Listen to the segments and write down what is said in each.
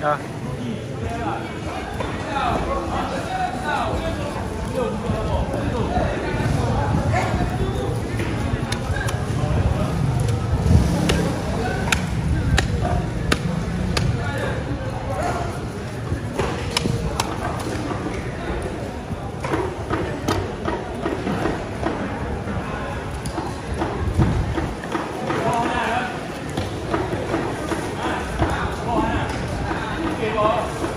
Ya. ball.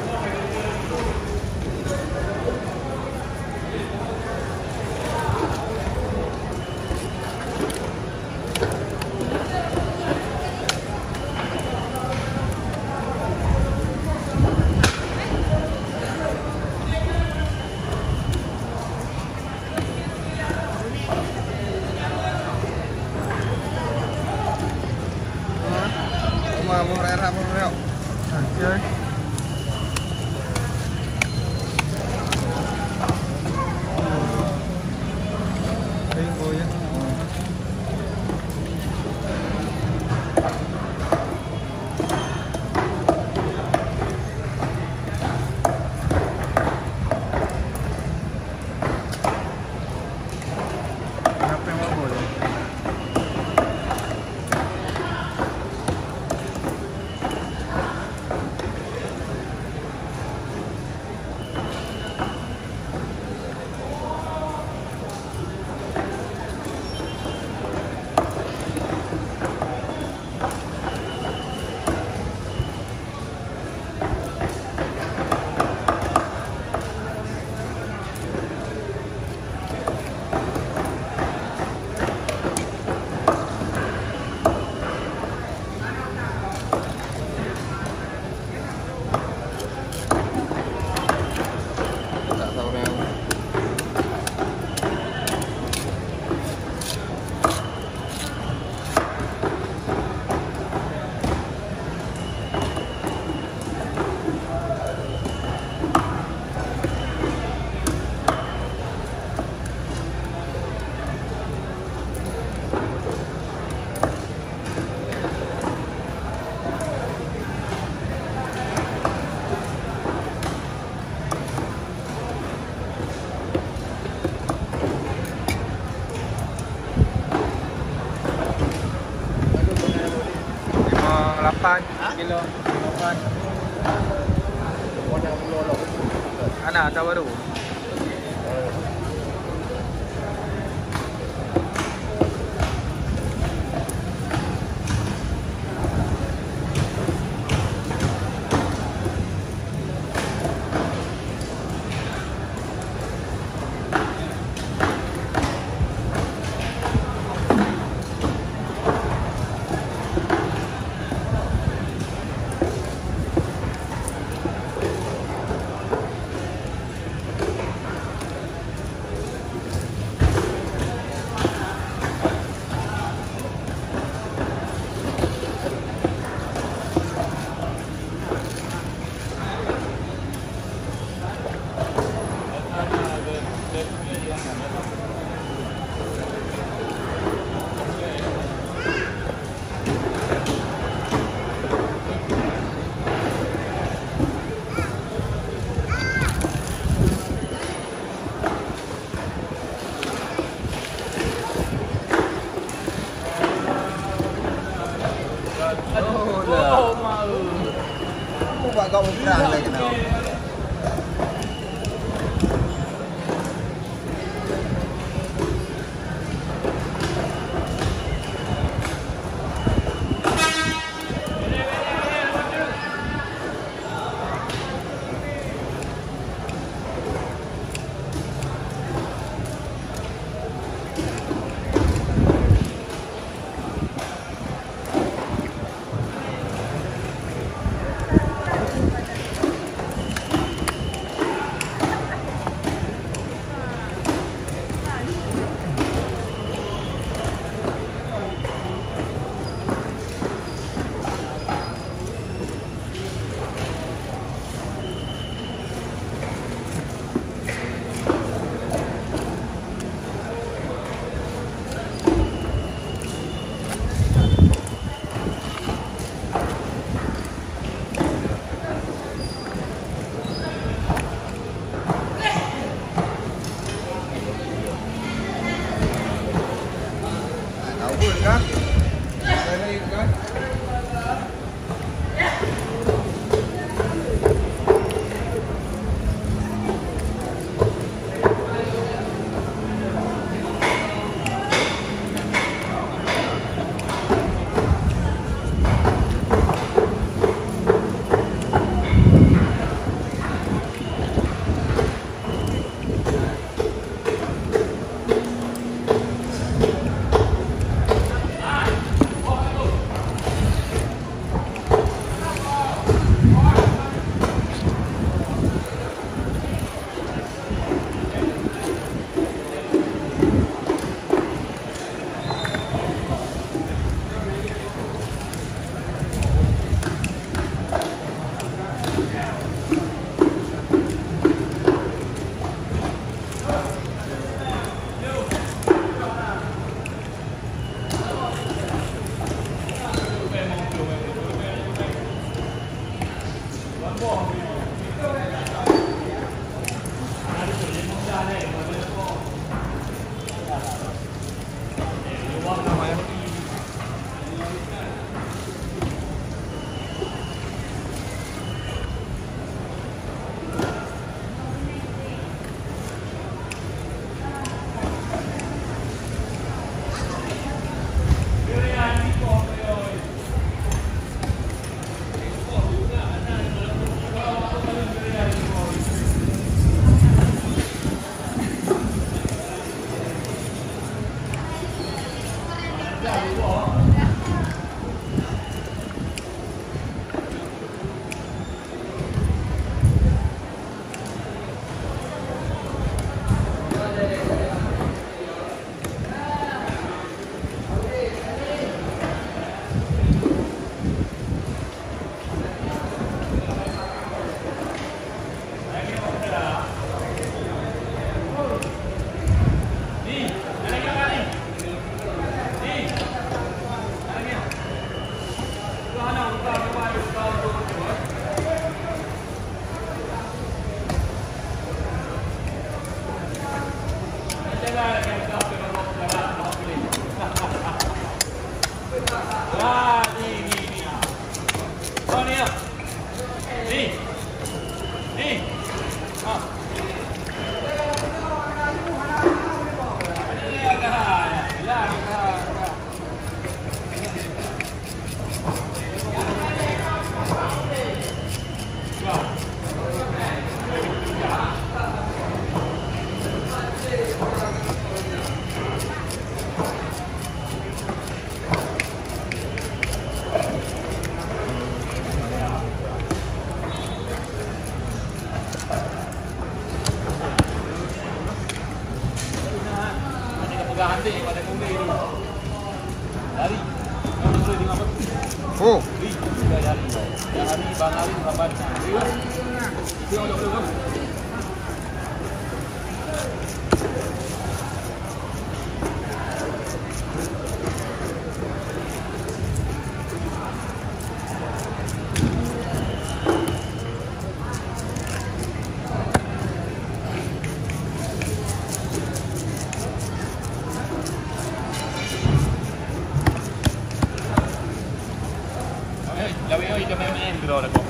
Kilo. Lapan. Anak good article.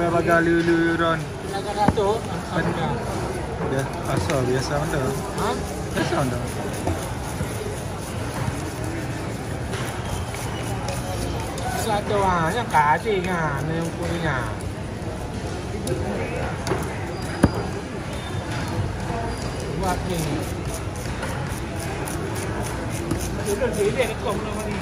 Kau bayar bagai liu-liu ron. Nak tu. Ada. Ya, asal biasa benda. Ha? Biasa benda. Satu ah, yang kacing ah, ni punya. Buat ni. Itu dia dia kau nama ni.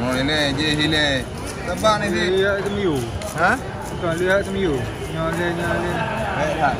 Rồi nè, dê hi nè. Tập ba này đi. Lê tâm. Hả? Còn lê tâm hiểu. Nhờ lên nhờ lên. Đấy thật.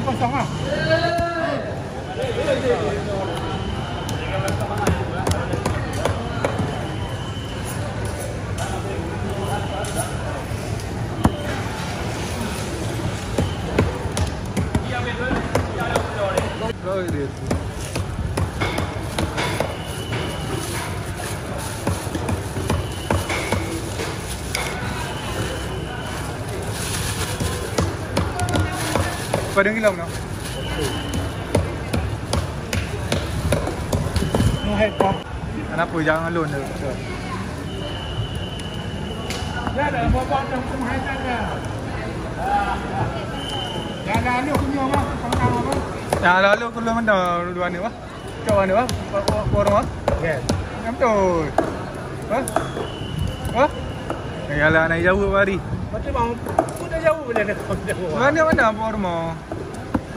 Ini kosong ah. Kau dia tu. Pada kilau mana? No head pop. Kenapa jangan alun dia? Dah dah mau buat dah hukum hai tak dah. Dah dah lu punya mah, kau apa? Yang lalu keluar mana dua ni wah? Kau mana wah? Orang wah? Yes. Yang betul. Wah? Wah? Yalah naik jauh hari. Dah jauh boleh dah kau jauh. Mana mana apa rumah?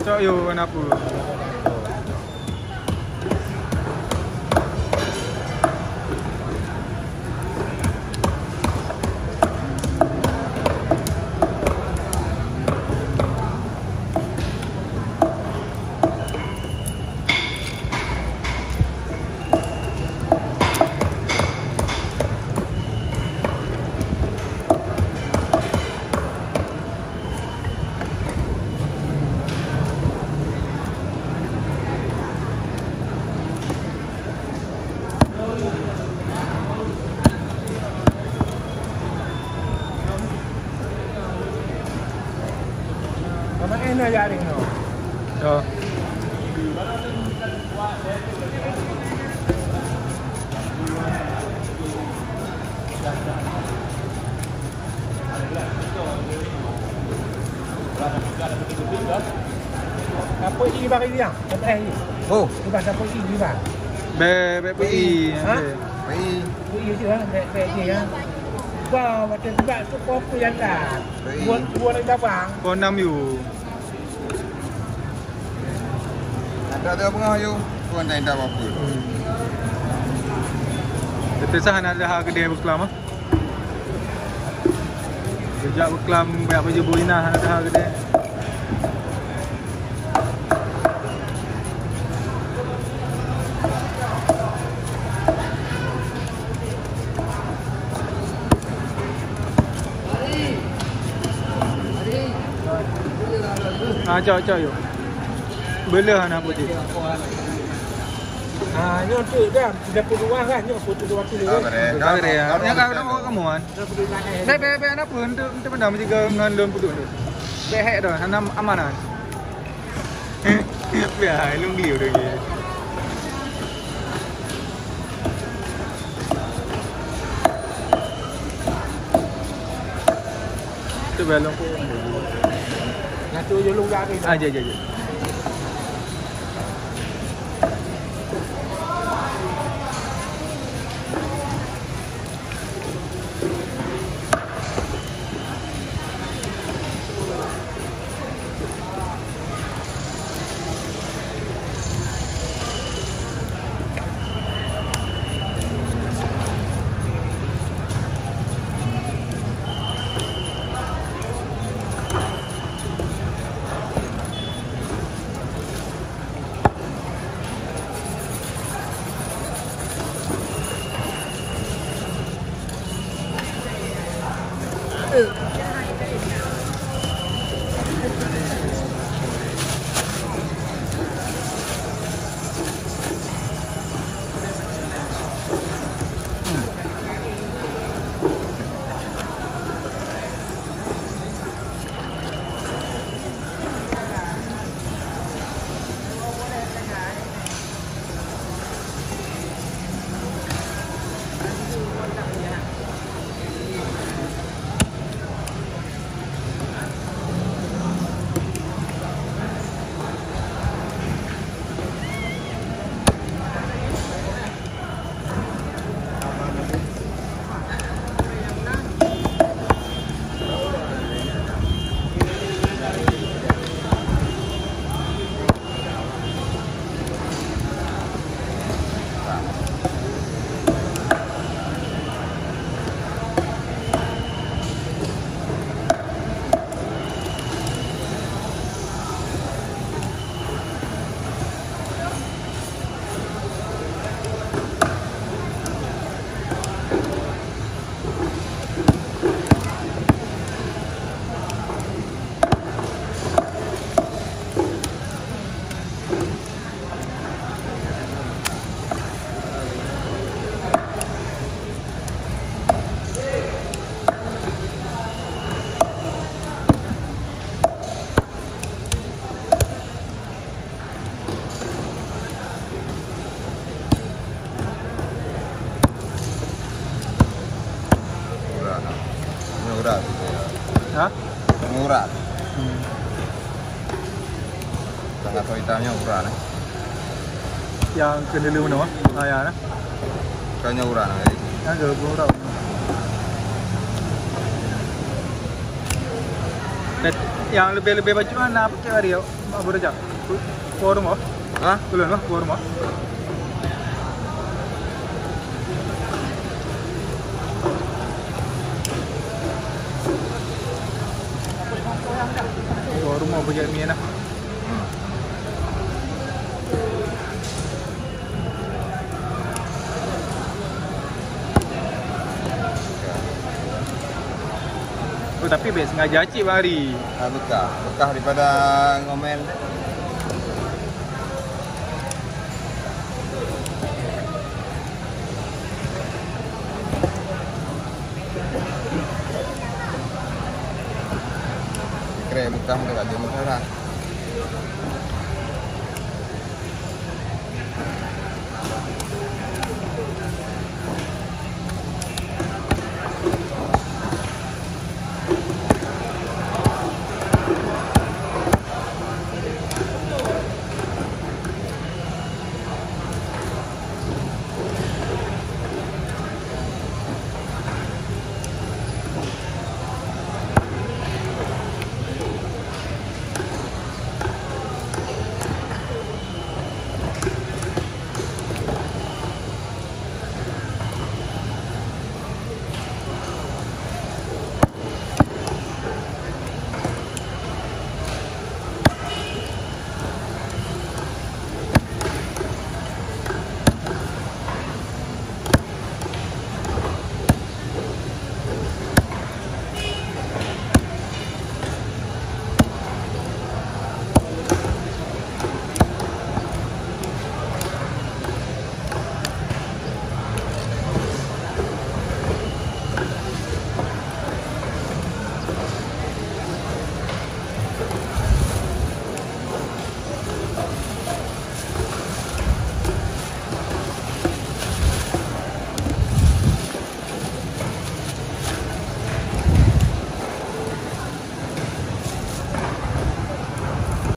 Cok yo kenapa? Bagi dia? Apa ini? Oh, Ini bahasa apa ini bang? Be be pi. Ha? baik. Ini je lah, baik baik je ya. Wah, macam sebab tu kau apa yang dah? Baik. Buat buat lagi bang. Kau enam you. Ada tu apa ngah you? Tuan tak ada apa-apa. Kita sah nak ada harga dia berkelam ah. Sejak berkelam banyak baju buina ada harga dia. Ah, cak cak yo. Bela nak apa tu? Ah, ni untuk dah. Sudah puluh dua kan? Ni puluh dua kilo. Tak boleh. Ya. Nak kamu kan? Dah kan? Baik baik baik apa? Untuk untuk benda mesti ke dengan dalam putuk tu. Hak dah, hanam amanan. Biar lu beli udah gitu. Tu belum pun. Tu je lu jaring. Ah, je je je. Hmm. Sangat hitamnya ukuran eh. Yang kena dulu mana? Ah ya nah. Kayaknya ukuran eh. Yang ke belum tahu. Dan yang lebih-lebih baju mana apa kira dia? Apa? Forum ah? Hah? Tulen lah forum ah. Ni nak. Hmm. Oh, tapi baik sengaja cik hari. Ah, bekah. Bekah daripada ngomel. Kira bekah muka